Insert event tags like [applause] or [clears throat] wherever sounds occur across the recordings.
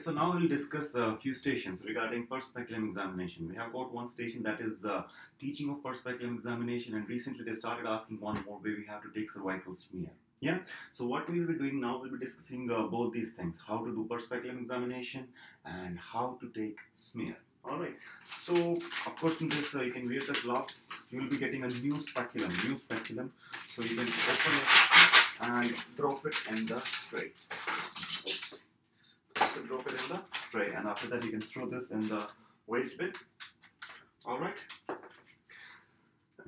So now we'll discuss a few stations regarding speculum examination. We have got one station that is uh, teaching of speculum examination and recently they started asking one more way we have to take cervical smear. Yeah, so what we will be doing now, we'll be discussing uh, both these things, how to do speculum examination and how to take smear. Alright, so of course in this uh, you can wear the gloves, you will be getting a new speculum, new speculum, so you can open it and drop it in the tray drop it in the tray and after that you can throw this in the waste bin. Alright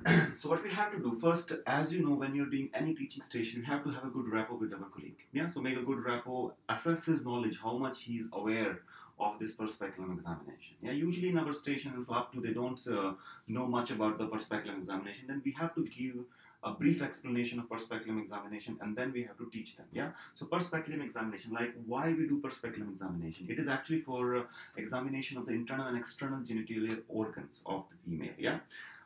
[clears throat] so what we have to do first as you know when you're doing any teaching station you have to have a good rapport with our colleague. Yeah so make a good rapport assess his knowledge how much he's aware of this speculum examination. Yeah usually in our station up to they don't uh, know much about the speculum examination then we have to give a brief explanation of speculum examination and then we have to teach them yeah so speculum examination like why we do speculum examination it is actually for uh, examination of the internal and external genitalia organs of the female yeah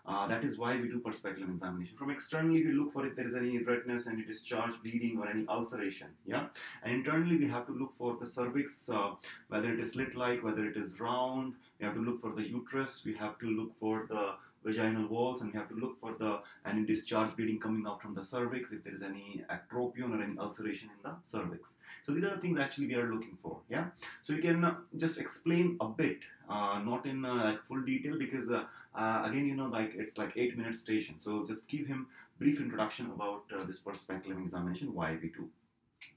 uh, that is why we do speculum examination. From externally, we look for if there is any redness, any discharge, bleeding, or any ulceration. Yeah, and internally, we have to look for the cervix, uh, whether it is slit-like, whether it is round. We have to look for the uterus. We have to look for the vaginal walls and we have to look for the any discharge bleeding coming out from the cervix if there is any ectropion or any ulceration in the cervix. So these are the things actually we are looking for yeah? So you can uh, just explain a bit uh, not in uh, like full detail because uh, uh, again you know like it's like eight minute station. So just give him brief introduction about uh, this speculum examination why we do.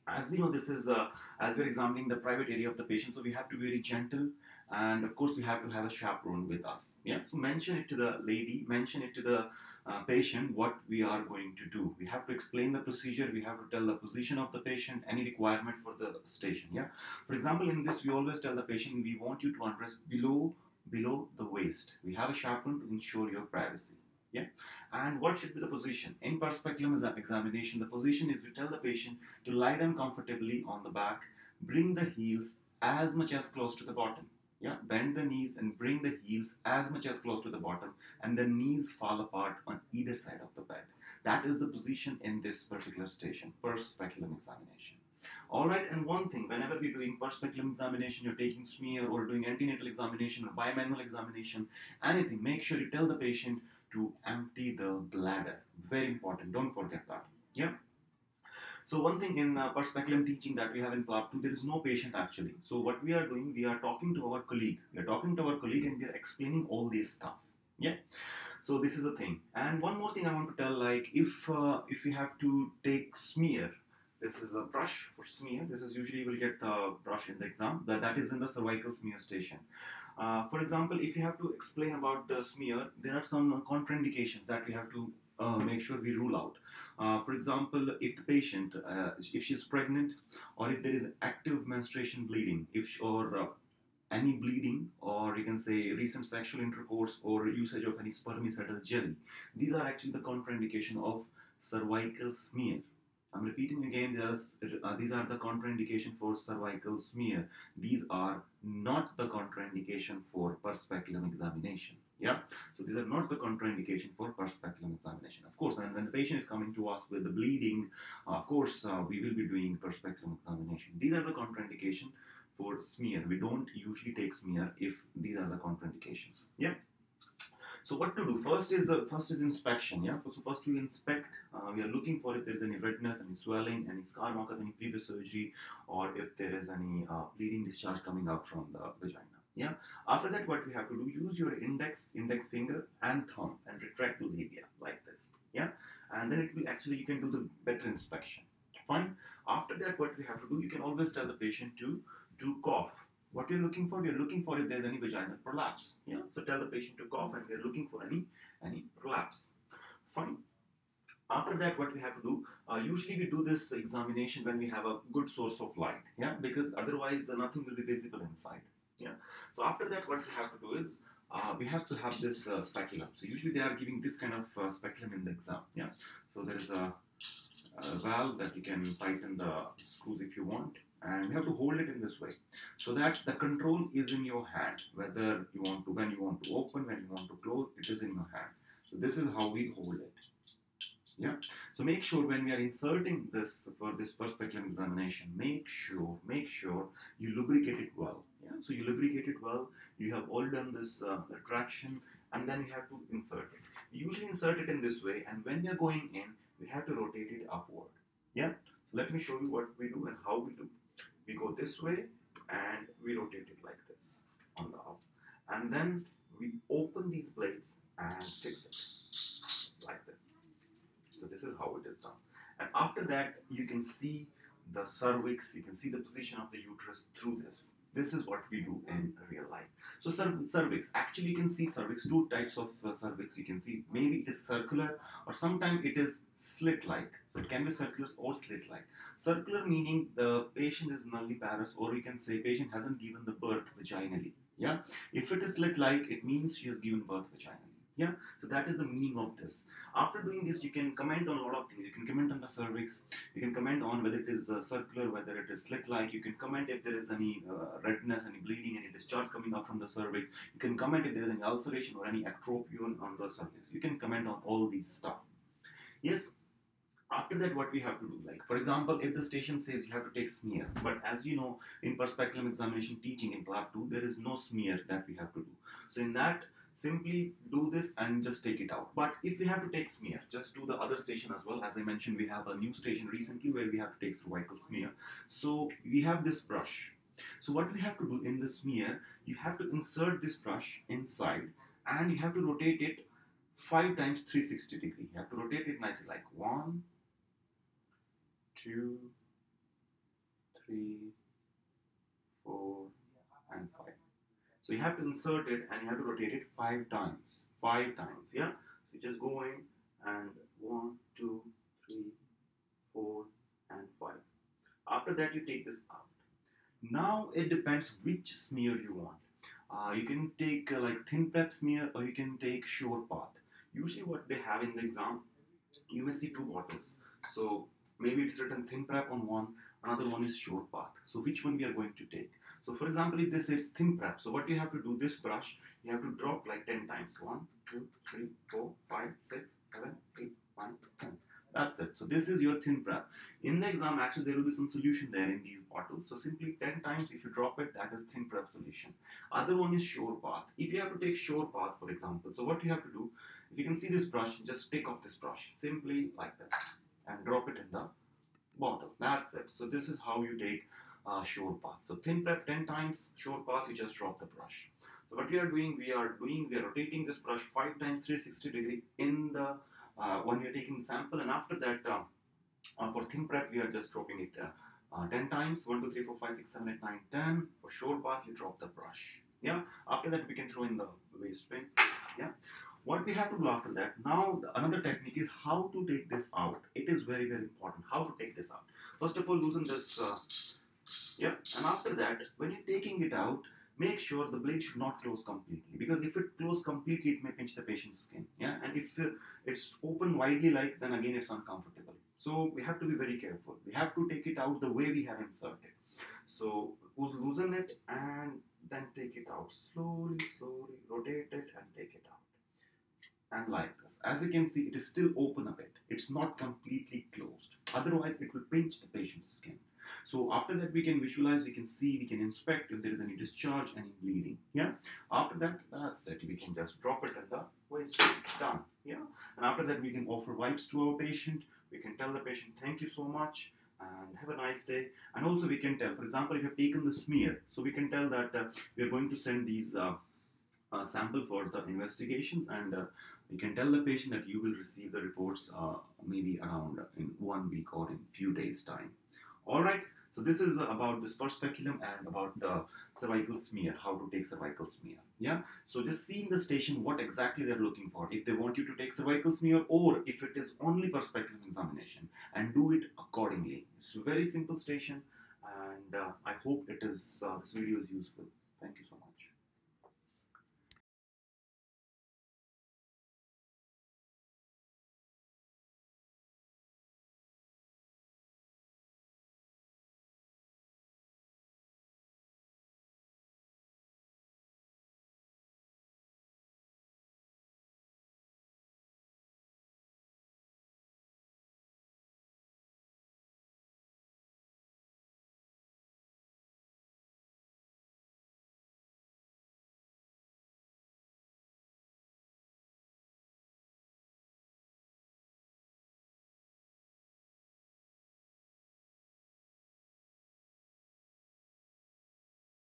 As we know this is as we're examining the private area of the patient so we have to be very gentle and of course we have to have a chaperone with us. Yeah? So mention it to the lady mention it to the uh, patient what we are going to do. We have to explain the procedure we have to tell the position of the patient any requirement for the station yeah? For example in this we always tell the patient we want you to undress below below the waist. We have a chaperone to ensure your privacy yeah? And what should be the position? In speculum examination the position is we tell the patient to lie down comfortably on the back bring the heels as much as close to the bottom yeah, bend the knees and bring the heels as much as close to the bottom and the knees fall apart on either side of the bed. That is the position in this particular station, per speculum examination. Alright, and one thing, whenever we're doing per speculum examination, you're taking smear or doing antenatal examination or bimanual examination, anything, make sure you tell the patient to empty the bladder. Very important, don't forget that. Yeah. So one thing in uh, speculum teaching that we have in PLAB 2, there is no patient actually. So what we are doing, we are talking to our colleague. We are talking to our colleague and we are explaining all this stuff. Yeah. So this is the thing. And one more thing I want to tell, like if uh, if we have to take smear, this is a brush for smear. This is usually you will get the brush in the exam. That, that is in the cervical smear station. Uh, for example, if you have to explain about the smear, there are some contraindications that we have to uh, make sure we rule out. Uh, for example, if the patient, uh, if she's pregnant, or if there is active menstruation bleeding, if she, or uh, any bleeding, or you can say recent sexual intercourse or usage of any spermicidal jelly, these are actually the contraindication of cervical smear. I'm repeating again, uh, these are the contraindication for cervical smear. These are not the contraindication for speculum examination. Yeah, so these are not the contraindication for speculum examination. Of course, when, when the patient is coming to us with the bleeding, uh, of course, uh, we will be doing speculum examination. These are the contraindication for smear. We don't usually take smear if these are the contraindications. Yeah. So what to do? First is the first is inspection. Yeah. So first we inspect. Uh, we are looking for if there is any redness, any swelling, any scar mark of any previous surgery, or if there is any uh, bleeding discharge coming out from the vagina. Yeah. After that, what we have to do? Use your index, index finger, and thumb, and retract the labia like this. Yeah. And then it will actually you can do the better inspection. Fine. After that, what we have to do? You can always tell the patient to to cough. What you're looking for? We're looking for if there's any vaginal prolapse. Yeah. So tell the patient to cough, and we're looking for any any prolapse. Fine. After that, what we have to do? Uh, usually, we do this examination when we have a good source of light. Yeah, because otherwise, uh, nothing will be visible inside. Yeah. So after that, what we have to do is uh, we have to have this uh, speculum. So usually they are giving this kind of uh, speculum in the exam. Yeah. So there is a, a, valve that you can tighten the screws if you want, and you have to hold it in this way, so that the control is in your hand. Whether you want to, when you want to open, when you want to close, it is in your hand. So this is how we hold it. Yeah. So make sure when we are inserting this for this per speculum examination, make sure make sure you lubricate it well you lubricate it well. You have all done this uh, traction, and then you have to insert it. You usually insert it in this way, and when you're going in, we have to rotate it upward. Yeah. So let me show you what we do and how we do. We go this way, and we rotate it like this on the up, and then we open these blades and fix it like this. So this is how it is done. And after that, you can see the cervix, you can see the position of the uterus through this. This is what we do in real life. So cervix, actually you can see cervix, two types of uh, cervix you can see. Maybe it is circular or sometimes it is slit-like. So it can be circular or slit-like. Circular meaning the patient is nulliparous or we can say patient hasn't given the birth vaginally. Yeah. If it is slit-like, it means she has given birth vaginally. Yeah, so that is the meaning of this. After doing this, you can comment on a lot of things. You can comment on the cervix. You can comment on whether it is uh, circular, whether it is slit-like. You can comment if there is any uh, redness, any bleeding, any discharge coming out from the cervix. You can comment if there is any ulceration or any ectropion on the cervix. You can comment on all these stuff. Yes, after that what we have to do like for example if the station says you have to take smear but as you know in per speculum examination teaching in part 2 there is no smear that we have to do so in that simply do this and just take it out. But if we have to take smear, just do the other station as well. As I mentioned, we have a new station recently where we have to take cervical smear. So we have this brush. So what we have to do in the smear, you have to insert this brush inside and you have to rotate it 5 times 360 degree. You have to rotate it nicely like 1, 2, 3, 4, and 5. So you have to insert it and you have to rotate it five times. Five times, yeah? So you just go in and one, two, three, four, and five. After that, you take this out. Now it depends which smear you want. Uh, you can take uh, like ThinPrep smear or you can take SurePath. Usually what they have in the exam, you may see two bottles. So maybe it's written ThinPrep on one, another one is sure path. So which one we are going to take? So for example, if this is ThinPrep, so what you have to do, this brush, you have to drop like 10 times. 1, 2, 3, 4, 5, 6, 7, 8, 9, 10. That's it. So this is your ThinPrep. In the exam, actually, there will be some solution there in these bottles. So simply 10 times, if you drop it, that is ThinPrep solution. Other one is SurePath. If you have to take SurePath, for example, so what you have to do, if you can see this brush, just take off this brush, simply like this, and drop it in the bottle. That's it. So this is how you take uh, SurePath. So ThinPrep 10 times, SurePath, you just drop the brush. So what we are doing, we are doing, we are rotating this brush 5 times 360 degree in the, uh, when we are taking sample and after that, uh, uh for ThinPrep, we are just dropping it uh, uh, 10 times, 1, 2, 3, 4, 5, 6, 7, 8, 9, 10. For SurePath, you drop the brush. Yeah, after that we can throw in the waste bin. Yeah, what we have to do after that, now the, another technique is how to take this out. It is very, very important how to take this out. First of all, loosen this yeah, and after that, when you're taking it out, make sure the blade should not close completely because if it closes completely, it may pinch the patient's skin. Yeah, and if uh, it's open widely like, then again it's uncomfortable. So we have to be very careful. We have to take it out the way we have inserted. So loosen it and then take it out slowly, slowly, rotate it and take it out. And like this. As you can see, it is still open a bit. It's not completely closed. Otherwise, it will pinch the patient's skin. So after that, we can visualize, we can see, we can inspect if there is any discharge, any bleeding. Yeah. After that, that's it. We can just drop it in the waste. Done. Yeah. And after that, we can offer wipes to our patient. We can tell the patient, thank you so much and have a nice day. And also we can tell, for example, if you have taken the smear, so we can tell that uh, we are going to send these uh, uh, sample for the investigations and uh, you can tell the patient that you will receive the reports uh, maybe around in one week or in few days time. All right. So this is about the this speculum and about the cervical smear, how to take cervical smear. Yeah. So just see in the station what exactly they're looking for. If they want you to take cervical smear or if it is only speculum examination and do it accordingly. It's a very simple station and uh, I hope it is uh, this video is useful. Thank you so much.